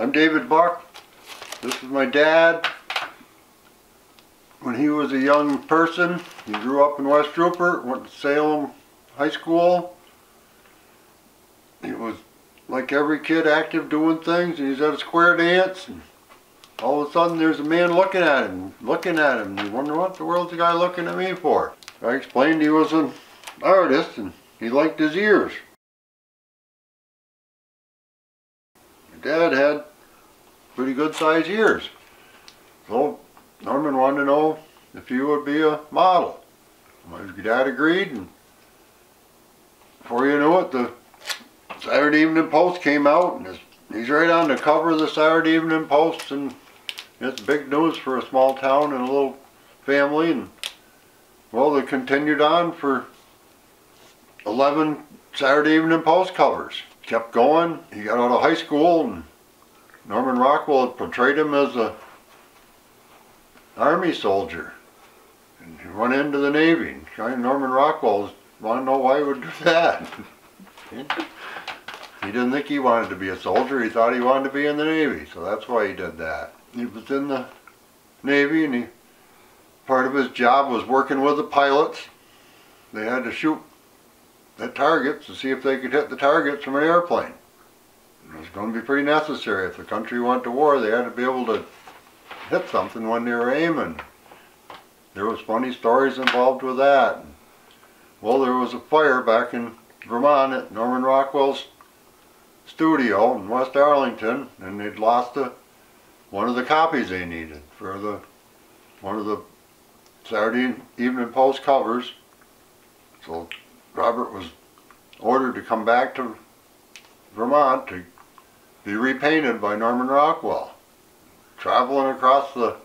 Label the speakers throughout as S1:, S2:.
S1: I'm David Buck. This is my dad. When he was a young person, he grew up in West Rupert, went to Salem High School. He was like every kid active doing things and he's at a square dance and all of a sudden there's a man looking at him, looking at him. You wonder what the world's the guy looking at me for? I explained he was an artist and he liked his ears. Dad had pretty good sized ears. So Norman wanted to know if he would be a model. My dad agreed and before you knew it the Saturday Evening Post came out and he's right on the cover of the Saturday Evening Post and it's big news for a small town and a little family and well they continued on for 11 Saturday Evening Post covers. Kept going. He got out of high school and Norman Rockwell portrayed him as a army soldier. And he went into the Navy. Norman Rockwell wanted to know why he would do that. he didn't think he wanted to be a soldier. He thought he wanted to be in the Navy. So that's why he did that. He was in the Navy and he part of his job was working with the pilots. They had to shoot at targets to see if they could hit the targets from an airplane. It was going to be pretty necessary. If the country went to war, they had to be able to hit something when they were aiming. There was funny stories involved with that. Well, there was a fire back in Vermont at Norman Rockwell's studio in West Arlington, and they'd lost a, one of the copies they needed for the one of the Saturday Evening Post covers. So Robert was ordered to come back to Vermont to be repainted by Norman Rockwell. Traveling across the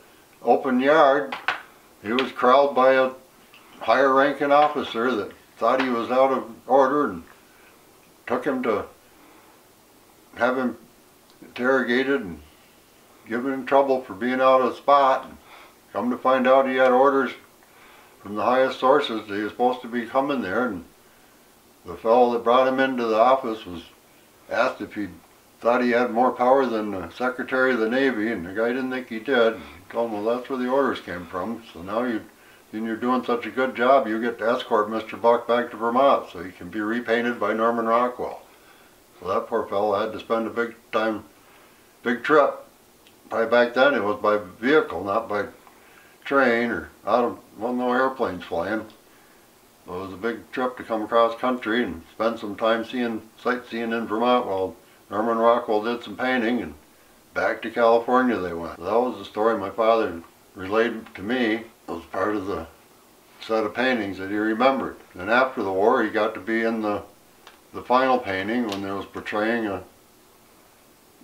S1: open yard, he was corralled by a higher ranking officer that thought he was out of order and took him to have him interrogated and given him trouble for being out of spot. And come to find out he had orders from the highest sources that he was supposed to be coming there and the fellow that brought him into the office was asked if he thought he had more power than the Secretary of the Navy, and the guy didn't think he did. He told him, well, that's where the orders came from. So now you, and you're doing such a good job, you get to escort Mr. Buck back to Vermont so he can be repainted by Norman Rockwell. So that poor fellow had to spend a big time, big trip. Probably back then it was by vehicle, not by train or out of, well, no airplanes flying. It was a big trip to come across country and spend some time seeing sightseeing in Vermont while Norman Rockwell did some painting and back to California they went. That was the story my father relayed to me. It was part of the set of paintings that he remembered. And after the war he got to be in the the final painting when there was portraying a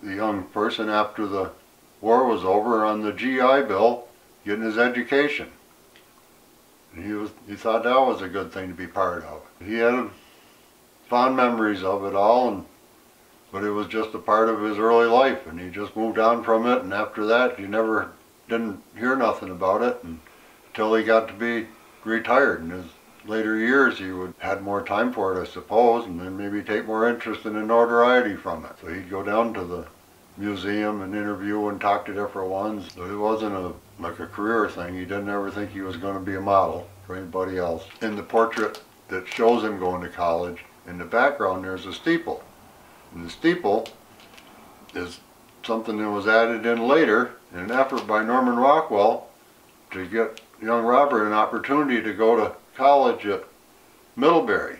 S1: the young person after the war was over on the GI Bill getting his education. He was he thought that was a good thing to be part of. He had fond memories of it all, and but it was just a part of his early life, and he just moved on from it. And after that, he never didn't hear nothing about it and, until he got to be retired. In his later years, he would had more time for it, I suppose, and then maybe take more interest in the notoriety from it. So he'd go down to the museum and interview and talk to different ones. But it wasn't a like a career thing. He didn't ever think he was going to be a model for anybody else. In the portrait that shows him going to college, in the background there's a steeple. And the steeple is something that was added in later in an effort by Norman Rockwell to get young Robert an opportunity to go to college at Middlebury.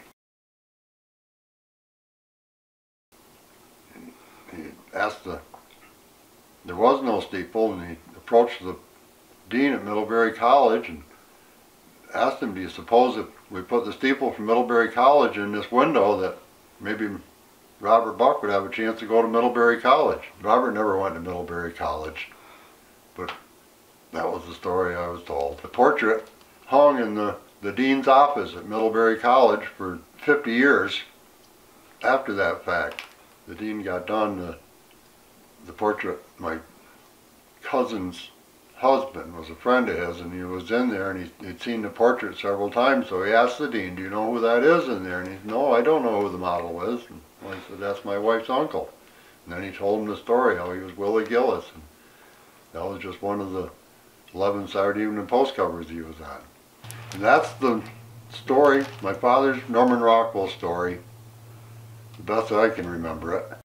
S1: He asked the, there was no steeple, and he approached the dean at Middlebury College and asked him, do you suppose if we put the steeple from Middlebury College in this window that maybe Robert Buck would have a chance to go to Middlebury College. Robert never went to Middlebury College, but that was the story I was told. The portrait hung in the, the dean's office at Middlebury College for 50 years after that fact. The dean got done, the, the portrait, my cousin's husband was a friend of his and he was in there and he, he'd seen the portrait several times so he asked the dean, do you know who that is in there? And he said, no, I don't know who the model is. And I said, that's my wife's uncle. And then he told him the story how he was Willie Gillis. And that was just one of the 11 Saturday Evening Post covers he was on. And that's the story, my father's Norman Rockwell story, the best I can remember it.